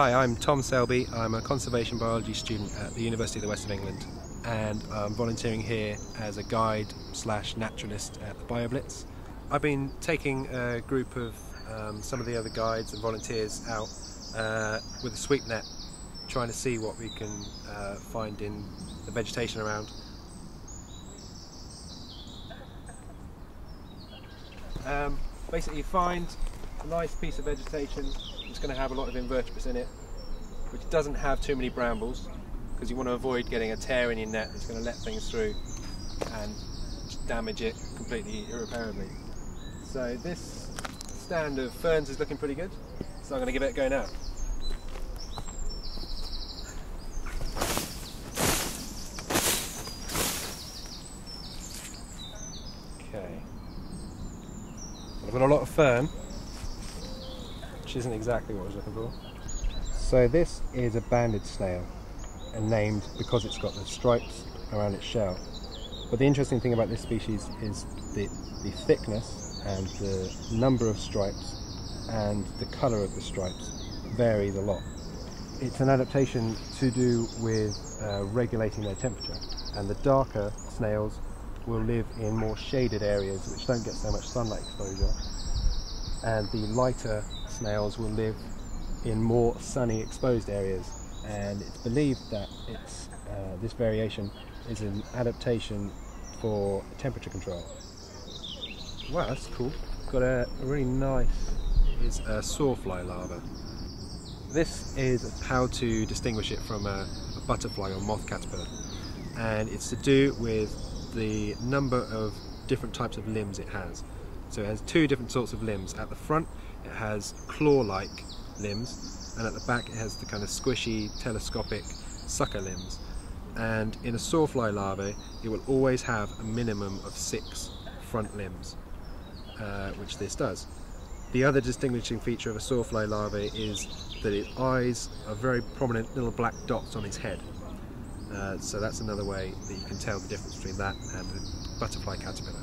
Hi, I'm Tom Selby. I'm a conservation biology student at the University of the West of England and I'm volunteering here as a guide slash naturalist at the BioBlitz. I've been taking a group of um, some of the other guides and volunteers out uh, with a sweep net trying to see what we can uh, find in the vegetation around. Um, basically find a nice piece of vegetation it's going to have a lot of invertebrates in it which doesn't have too many brambles because you want to avoid getting a tear in your net that's going to let things through and damage it completely irreparably. So this stand of ferns is looking pretty good so I'm going to give it a go now. Okay. I've got a lot of fern which isn't exactly what I was looking for. So this is a banded snail and named because it's got the stripes around its shell. But the interesting thing about this species is the, the thickness and the number of stripes and the colour of the stripes varies a lot. It's an adaptation to do with uh, regulating their temperature and the darker snails will live in more shaded areas which don't get so much sunlight exposure and the lighter snails will live in more sunny exposed areas and it's believed that it's, uh, this variation is an adaptation for temperature control. Wow, that's cool. Got a, really nice, is a sawfly larva. This is how to distinguish it from a, a butterfly or moth caterpillar and it's to do with the number of different types of limbs it has. So it has two different sorts of limbs. At the front it has claw-like limbs and at the back it has the kind of squishy telescopic sucker limbs and in a sawfly larvae it will always have a minimum of six front limbs uh, which this does. The other distinguishing feature of a sawfly larvae is that its eyes are very prominent little black dots on its head. Uh, so that's another way that you can tell the difference between that and a butterfly caterpillar.